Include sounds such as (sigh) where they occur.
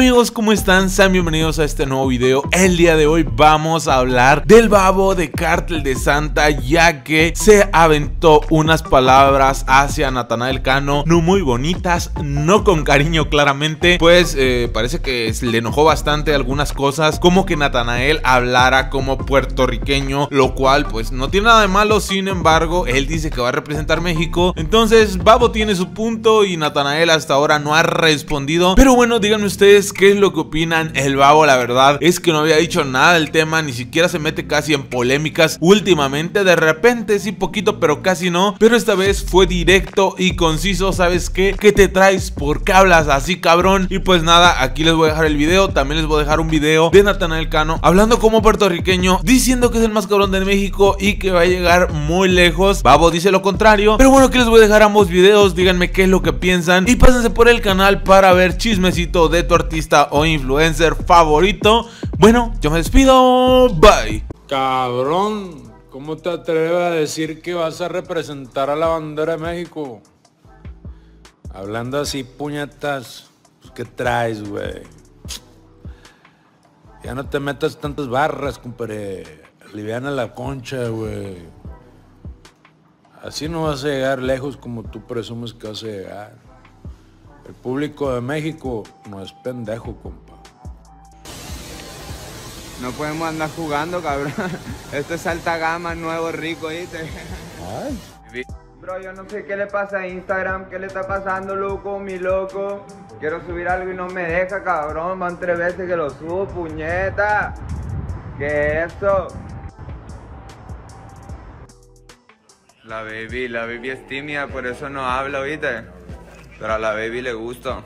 amigos, ¿cómo están? Sean bienvenidos a este nuevo video. El día de hoy vamos a hablar del babo de Cártel de Santa, ya que se aventó unas palabras hacia Natanael Cano, no muy bonitas, no con cariño claramente, pues eh, parece que le enojó bastante algunas cosas, como que Natanael hablara como puertorriqueño, lo cual pues no tiene nada de malo, sin embargo, él dice que va a representar México, entonces Babo tiene su punto y Natanael hasta ahora no ha respondido, pero bueno, díganme ustedes qué es lo que opinan. El babo, la verdad, es que no había dicho nada del tema, ni siquiera se mete casi en polémicas últimamente. De repente, sí, poquito, pero casi no. Pero esta vez fue directo y conciso. ¿Sabes qué? ¿Qué te traes? ¿Por qué hablas así, cabrón? Y pues nada, aquí les voy a dejar el video. También les voy a dejar un video de Natanael Cano hablando como puertorriqueño, diciendo que es el más cabrón de México y que va a llegar muy lejos. Babo dice lo contrario. Pero bueno, aquí les voy a dejar ambos videos. Díganme qué es lo que piensan y pásense por el canal para ver chismecito de tu artista o influencer favorito. Bueno, yo me despido. Bye. Cabrón, ¿cómo te atreves a decir que vas a representar a la bandera de México? Hablando así, puñetas, pues, ¿qué traes, güey? Ya no te metas tantas barras, compadre. Liviana la concha, güey. Así no vas a llegar lejos como tú presumes que vas a llegar. El público de México no es pendejo, compa. No podemos andar jugando, cabrón. (laughs) Esto es alta gama, nuevo, rico, ¿viste? Ay. Bro, yo no sé qué le pasa a Instagram, qué le está pasando, loco, mi loco. Quiero subir algo y no me deja, cabrón. Van tres veces que lo subo, puñeta. ¿Qué es eso? La baby, la baby es tímida, por eso no habla, ¿viste? Pero a la baby le gusta.